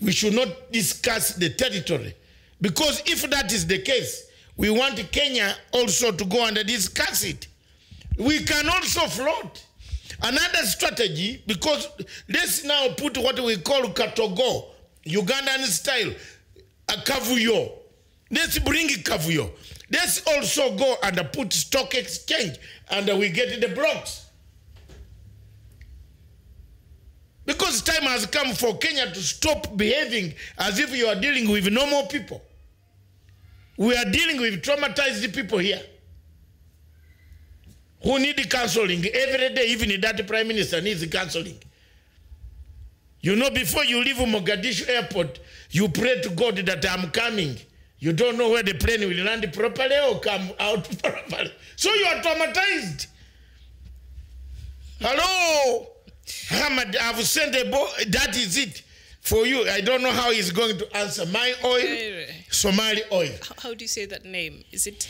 we should not discuss the territory. Because if that is the case, we want Kenya also to go and discuss it. We can also float. Another strategy, because let's now put what we call katogo, Ugandan style, a kavuyo. Let's bring kavuyo. Let's also go and put stock exchange and we get the blocks. Because time has come for Kenya to stop behaving as if you are dealing with normal people. We are dealing with traumatized people here who need counseling every day, even that prime minister needs counseling. You know, before you leave Mogadishu airport, you pray to God that I'm coming. You don't know where the plane will land properly or come out properly. So you are traumatized. Hello? Ahmad, I've sent a boy. That is it for you. I don't know how he's going to answer. My oil, Somali oil. how, do you say that name is it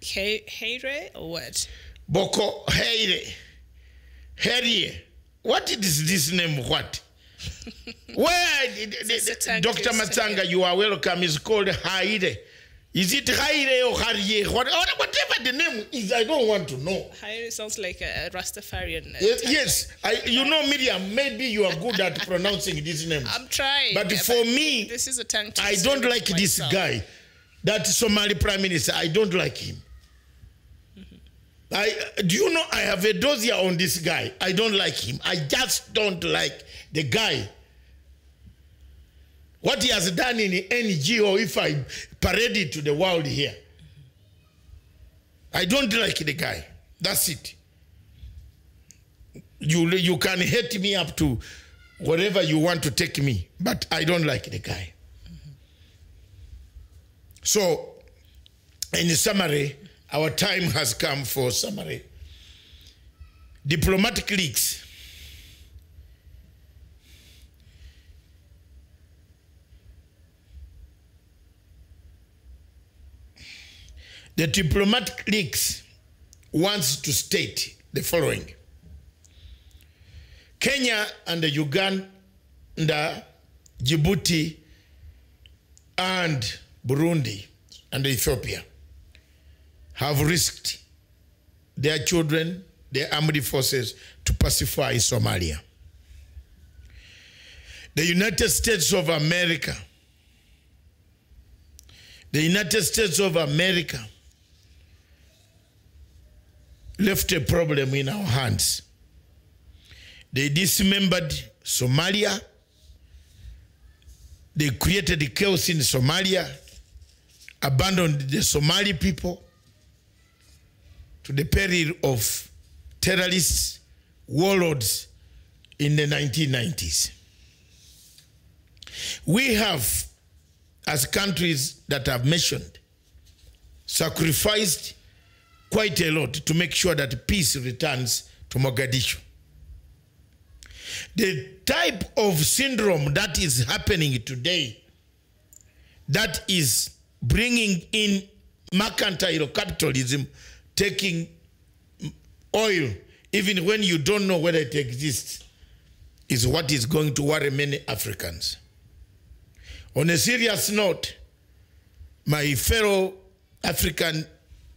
He- Heire or what Boko Heire. Herie. What is this name? What? Where did- did- Dr. Matsanga, you are welcome. It's called Haire. Is it Haire or Harie? What, whatever the name is, I don't want to know. Heire sounds like a, Rastafarian uh, Yes, yes. I, you know, Miriam, maybe you are good at pronouncing these names. I'm trying But for me, this is a tongue I don't like this myself. guy. That Somali prime minister, I don't like him. I do you know I have a dossier on this guy. I don't like him. I just don't like the guy. What he has done in NGO, if I parade it to the world here. I don't like the guy. That's it. You, you can hate me up to whatever you want to take me, but I don't like the guy. So, in summary, our time has come for summary. Diplomatic leaks. The diplomatic leaks wants to state the following. Kenya and Uganda, Djibouti, and Burundi and Ethiopia have risked their children, their armed forces to pacify Somalia. The United States of America, the United States of America left a problem in our hands. They dismembered Somalia. They created chaos in Somalia, abandoned the Somali people to the peril of terrorists, warlords in the 1990s. We have as countries that I've mentioned, sacrificed quite a lot to make sure that peace returns to Mogadishu. The type of syndrome that is happening today, that is bringing in mercantile capitalism, taking oil, even when you don't know whether it exists, is what is going to worry many Africans. On a serious note, my fellow African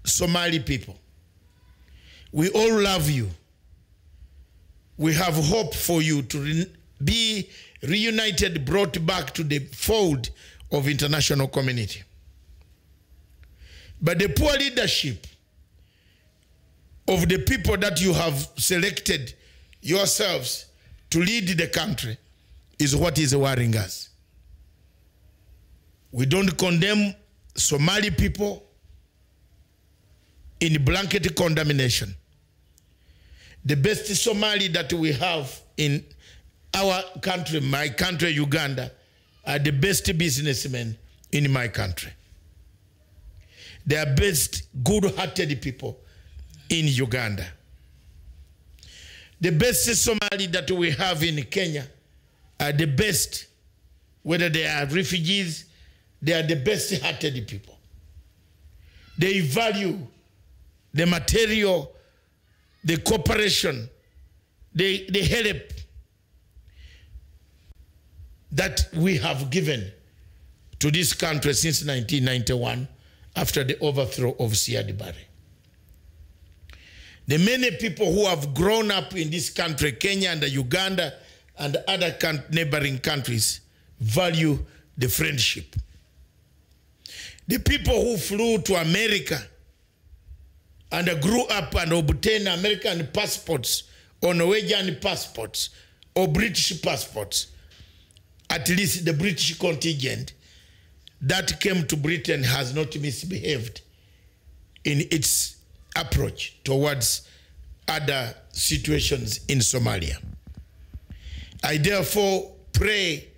Somali people, we all love you. We have hope for you to re- be reunited, brought back to the fold of international community. But the poor leadership of the people that you have selected yourselves to lead the country is what is worrying us. We don't condemn Somali people in blanket condemnation. The best Somali that we have in our country, my country, Uganda, are the best businessmen in my country. They are best good-hearted people in Uganda. The best Somali that we have in Kenya are the best, whether they are refugees, they are the best hearted people. They value the material, the cooperation, the, the help that we have given to this country since 1991 after the overthrow of Siad Barre. The many people who have grown up in this country, Kenya and Uganda and other neighboring countries, value the friendship. The people who flew to America and grew up and obtained American passports or Norwegian passports or British passports, at least the British contingent that came to Britain has not misbehaved in its approach towards other situations in Somalia. I therefore pray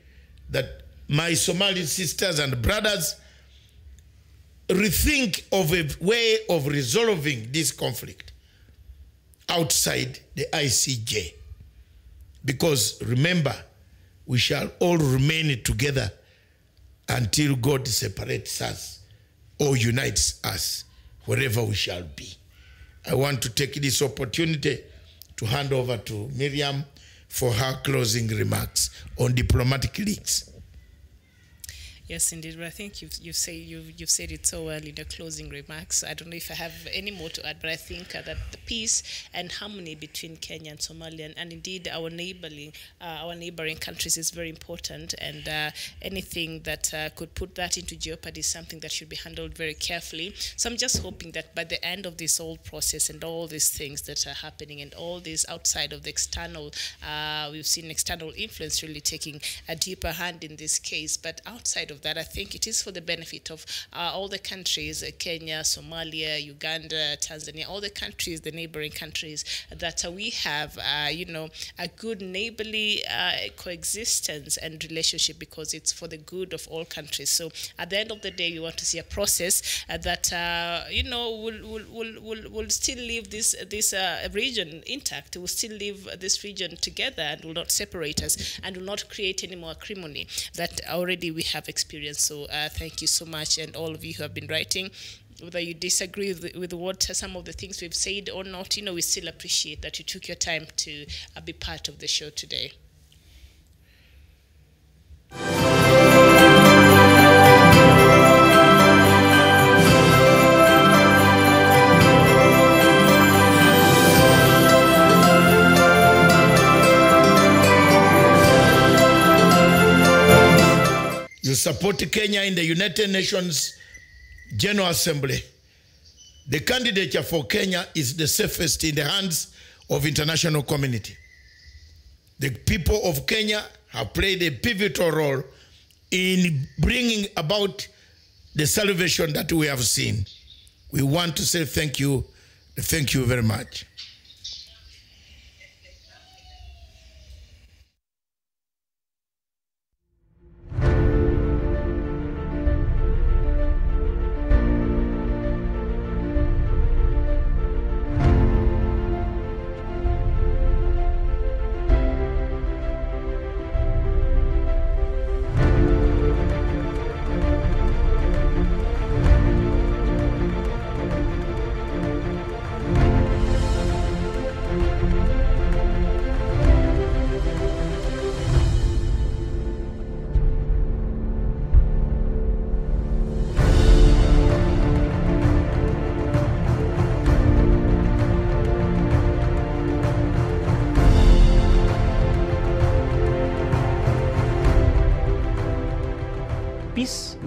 that my Somali sisters and brothers rethink of a way of resolving this conflict outside the ICJ. Because remember, we shall all remain together until God separates us or unites us wherever we shall be. I want to take this opportunity to hand over to Miriam for her closing remarks on diplomatic leaks. Yes, indeed. But I think you've you've said you've, you've said it so well in the closing remarks. I don't know if I have any more to add, but I think that the peace and harmony between Kenya and Somalia, and, and indeed our neighboring uh, our neighboring countries, is very important. And uh, anything that uh, could put that into jeopardy is something that should be handled very carefully. So I'm just hoping that by the end of this whole process and all these things that are happening and all this outside of the external, uh, we've seen external influence really taking a deeper hand in this case, but outside of that, I think it is for the benefit of uh, all the countries uh, Kenya, Somalia, Uganda, Tanzania, all the countries, the neighboring countries, that uh, we have, uh, you know, a good neighborly coexistence and relationship because it's for the good of all countries. So at the end of the day, we want to see a process that, you know, will, will, will, will, will still leave this, this region intact, will still leave this region together and will not separate us and will not create any more acrimony that already we have experienced experience. So uh, thank you so much, and all of you who have been writing. Whether you disagree with, with what some of the things we've said or not, you know, we still appreciate that you took your time to uh, be part of the show today. Support Kenya in the United Nations General Assembly. The candidature for Kenya is the safest in the hands of international community. The people of Kenya have played a pivotal role in bringing about the salvation that we have seen. We want to say thank you. Thank you very much.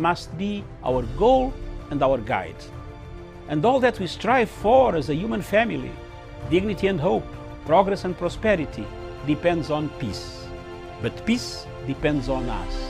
Must be our goal and our guide. And all that we strive for as a human family, dignity and hope, progress and prosperity, depends on peace. But peace depends on us.